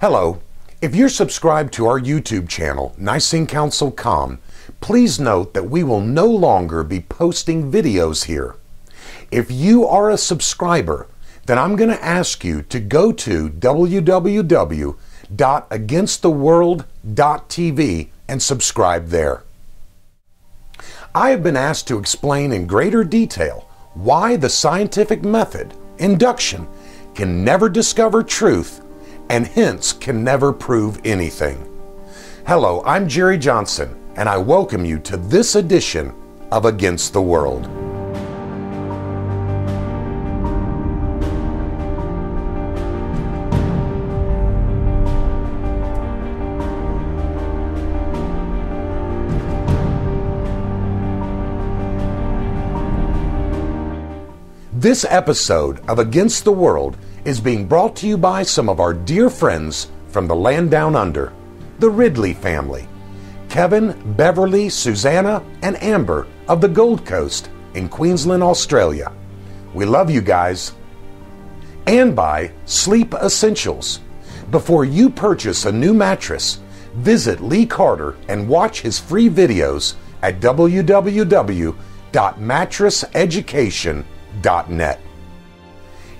Hello. If you're subscribed to our YouTube channel, Nicene Council Com, please note that we will no longer be posting videos here. If you are a subscriber, then I'm going to ask you to go to www.againsttheworld.tv and subscribe there. I have been asked to explain in greater detail why the scientific method, induction, can never discover truth and hence can never prove anything. Hello, I'm Jerry Johnson, and I welcome you to this edition of Against the World. This episode of Against the World is being brought to you by some of our dear friends from the land down under, the Ridley family. Kevin, Beverly, Susanna, and Amber of the Gold Coast in Queensland, Australia. We love you guys. And by Sleep Essentials. Before you purchase a new mattress, visit Lee Carter and watch his free videos at www.mattresseducation.com net.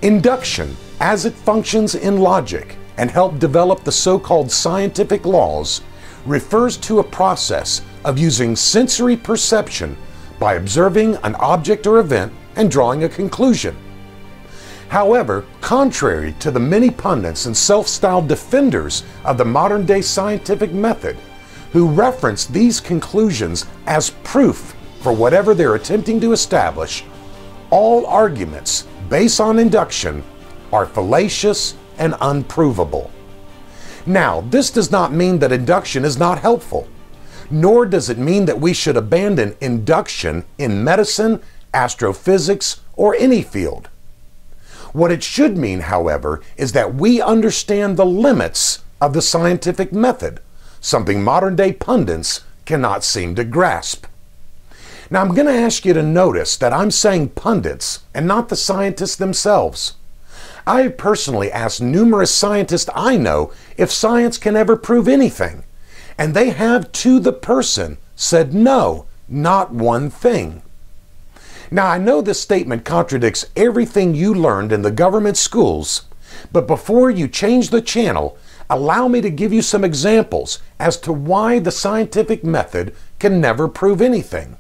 Induction, as it functions in logic and help develop the so called scientific laws, refers to a process of using sensory perception by observing an object or event and drawing a conclusion. However, contrary to the many pundits and self styled defenders of the modern day scientific method, who reference these conclusions as proof for whatever they're attempting to establish, all arguments based on induction are fallacious and unprovable. Now, this does not mean that induction is not helpful, nor does it mean that we should abandon induction in medicine, astrophysics, or any field. What it should mean, however, is that we understand the limits of the scientific method, something modern day pundits cannot seem to grasp. Now, I'm going to ask you to notice that I'm saying pundits and not the scientists themselves. I personally asked numerous scientists I know if science can ever prove anything, and they have to the person said no, not one thing. Now, I know this statement contradicts everything you learned in the government schools, but before you change the channel, allow me to give you some examples as to why the scientific method can never prove anything.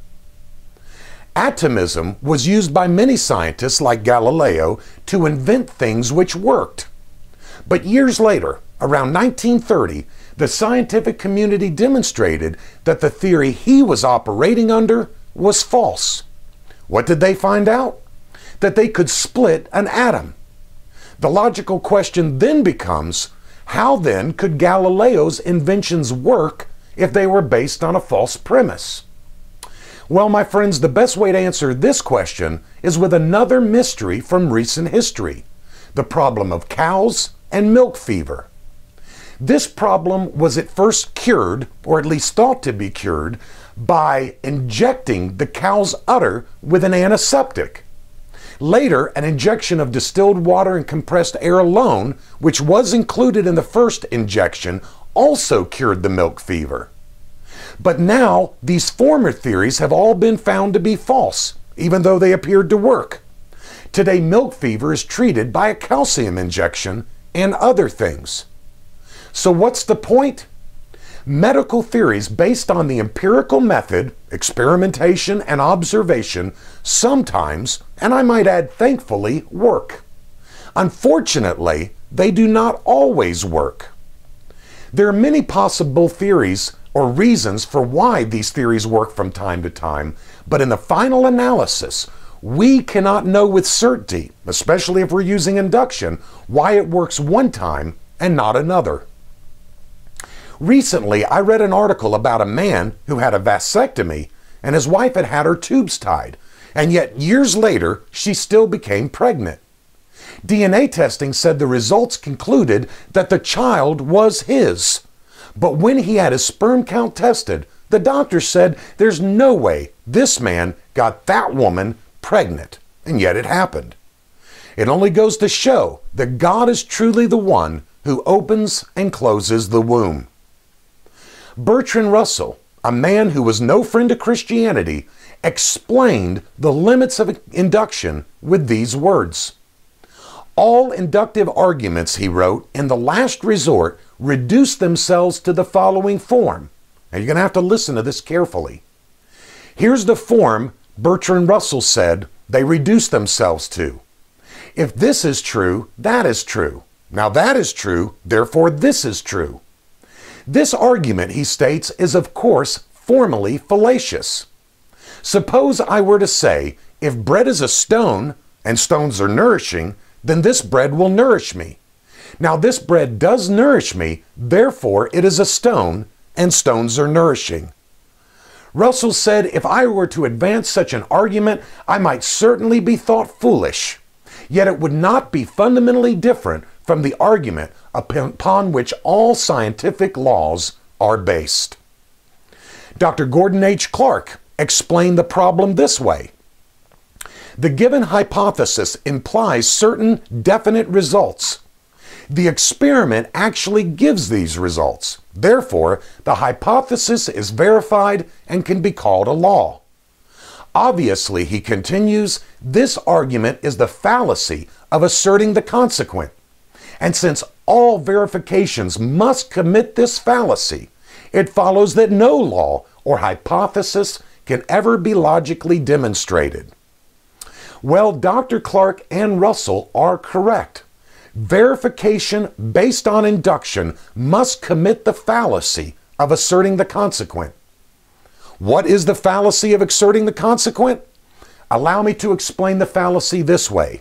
Atomism was used by many scientists like Galileo to invent things which worked. But years later, around 1930, the scientific community demonstrated that the theory he was operating under was false. What did they find out? That they could split an atom. The logical question then becomes how then could Galileo's inventions work if they were based on a false premise? Well, my friends, the best way to answer this question is with another mystery from recent history the problem of cows and milk fever. This problem was at first cured, or at least thought to be cured, by injecting the cow's udder with an antiseptic. Later, an injection of distilled water and compressed air alone, which was included in the first injection, also cured the milk fever. But now, these former theories have all been found to be false, even though they appeared to work. Today, milk fever is treated by a calcium injection and other things. So, what's the point? Medical theories based on the empirical method, experimentation, and observation sometimes, and I might add thankfully, work. Unfortunately, they do not always work. There are many possible theories or reasons for why these theories work from time to time, but in the final analysis, we cannot know with certainty, especially if we're using induction, why it works one time and not another. Recently, I read an article about a man who had a vasectomy and his wife had had her tubes tied, and yet years later, she still became pregnant. DNA testing said the results concluded that the child was his. But when he had his sperm count tested, the doctor said there's no way this man got that woman pregnant. And yet it happened. It only goes to show that God is truly the one who opens and closes the womb. Bertrand Russell, a man who was no friend to Christianity, explained the limits of induction with these words. All inductive arguments, he wrote, in the last resort reduce themselves to the following form. Now you're going to have to listen to this carefully. Here's the form Bertrand Russell said they reduce themselves to. If this is true, that is true. Now that is true, therefore this is true. This argument, he states, is of course formally fallacious. Suppose I were to say, if bread is a stone and stones are nourishing, then this bread will nourish me. Now, this bread does nourish me, therefore it is a stone, and stones are nourishing. Russell said if I were to advance such an argument, I might certainly be thought foolish. Yet it would not be fundamentally different from the argument upon which all scientific laws are based. Dr. Gordon H. Clark explained the problem this way the given hypothesis implies certain definite results. The experiment actually gives these results. Therefore, the hypothesis is verified and can be called a law. Obviously, he continues, this argument is the fallacy of asserting the consequent. And since all verifications must commit this fallacy, it follows that no law or hypothesis can ever be logically demonstrated. Well, Dr. Clark and Russell are correct. Verification based on induction must commit the fallacy of asserting the consequent. What is the fallacy of asserting the consequent? Allow me to explain the fallacy this way.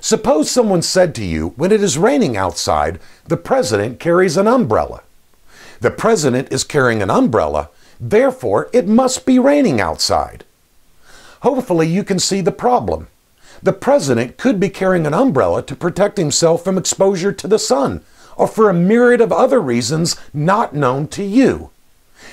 Suppose someone said to you, when it is raining outside, the president carries an umbrella. The president is carrying an umbrella, therefore it must be raining outside. Hopefully, you can see the problem. The president could be carrying an umbrella to protect himself from exposure to the sun, or for a myriad of other reasons not known to you.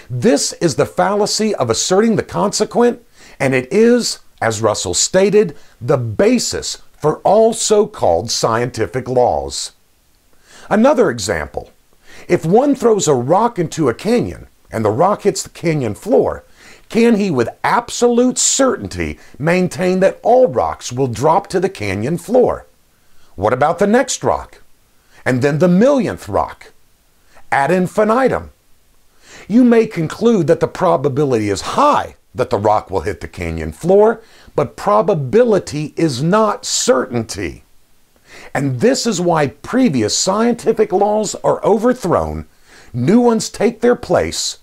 This is the fallacy of asserting the consequent, and it is, as Russell stated, the basis for all so called scientific laws. Another example if one throws a rock into a canyon and the rock hits the canyon floor, can he with absolute certainty maintain that all rocks will drop to the canyon floor? What about the next rock? And then the millionth rock? Ad infinitum. You may conclude that the probability is high that the rock will hit the canyon floor, but probability is not certainty. And this is why previous scientific laws are overthrown, new ones take their place,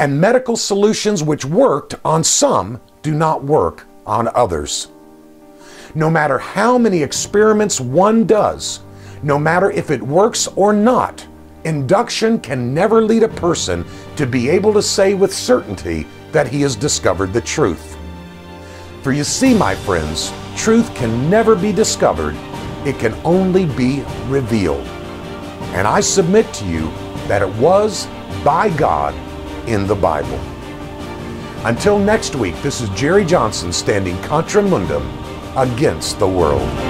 and medical solutions which worked on some do not work on others. No matter how many experiments one does, no matter if it works or not, induction can never lead a person to be able to say with certainty that he has discovered the truth. For you see, my friends, truth can never be discovered, it can only be revealed. And I submit to you that it was, by God, in the Bible. Until next week, this is Jerry Johnson standing contra mundum against the world.